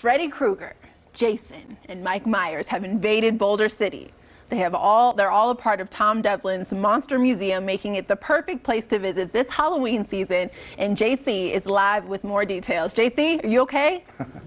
Freddy Krueger, Jason, and Mike Myers have invaded Boulder City. They have all, they're all a part of Tom Devlin's Monster Museum, making it the perfect place to visit this Halloween season. And JC is live with more details. JC, are you okay?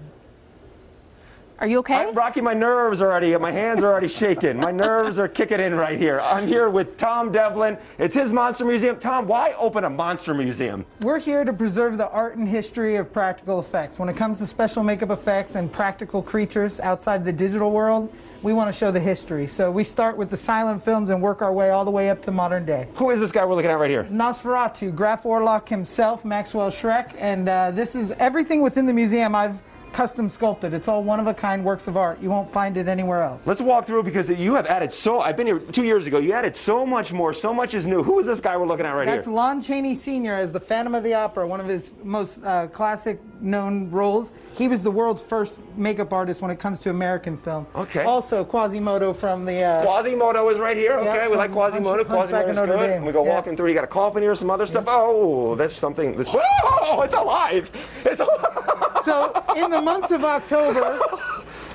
Are you okay? I'm, Rocky, my nerves are already, my hands are already shaking. My nerves are kicking in right here. I'm here with Tom Devlin. It's his Monster Museum. Tom, why open a Monster Museum? We're here to preserve the art and history of practical effects. When it comes to special makeup effects and practical creatures outside the digital world, we want to show the history. So we start with the silent films and work our way all the way up to modern day. Who is this guy we're looking at right here? Nosferatu, Graf Orlok himself, Maxwell Schreck, and uh, this is everything within the museum I've custom sculpted. It's all one-of-a-kind works of art. You won't find it anywhere else. Let's walk through because you have added so, I've been here two years ago, you added so much more, so much is new. Who is this guy we're looking at right That's here? Lon Chaney Sr. as the Phantom of the Opera, one of his most uh, classic known roles. He was the world's first makeup artist when it comes to American film. Okay. Also, Quasimodo from the... Uh, Quasimodo is right here. Okay, we like Quasimodo. Hunch- Hunchback Quasimodo's of Notre good. We go Yeah. walking through. You got a coffin here, some other stuff. Oh, that's something. This. Oh, it's alive. It's alive. so, in the months of October,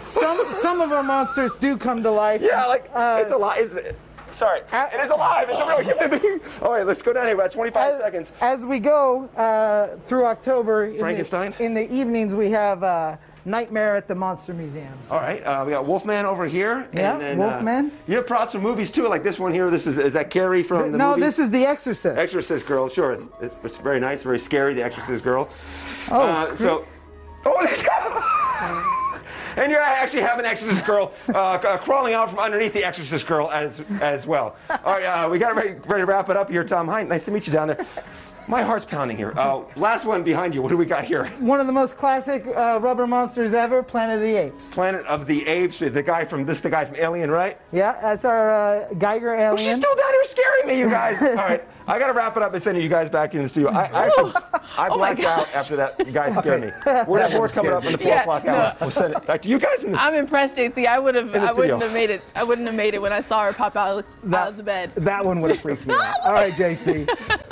some, some of our monsters do come to life. Yeah, like Uh, it's alive. Is it? Sorry, it is alive. It's a real human being. All right, let's go down here about 25 As, seconds. as we go uh, through October, in the- Frankenstein? In the, evenings, we have uh, Nightmare at the Monster Museum. All right, uh, we got Wolfman over here. Yeah, and then, uh, Wolfman. you have props from movies too, like this one here. This is is that Carrie from the no, movies? this is The Exorcist. Exorcist girl. Sure, it's, it's very nice, very scary. The Exorcist girl. Oh, Uh, so, oh, and you actually have an Exorcist girl uh, crawling out from underneath the Exorcist girl as as well. All right, uh, we got ready, ready to wrap it up here, Tom. Hi, nice to meet you down there. My heart's pounding here. Uh, last one behind you. What do we got here? One of the most classic uh, rubber monsters ever, Planet of the Apes. Planet of the Apes. The guy from this, the guy from Alien, right? Yeah, that's our uh, Giger alien. She's still down here scaring me, you guys. All right, I gotta wrap it up and sending you guys back in the studio. I, I actually, I Oh blacked out after that. You guys scared me. We're at four coming up in the four Yeah, o'clock no. hour. We'll send it back to you guys in the. I'm impressed, JC. I would have, I studio. wouldn't have made it. I wouldn't have made it when I saw her pop out, out of the bed. That one would have freaked me out. All right, JC.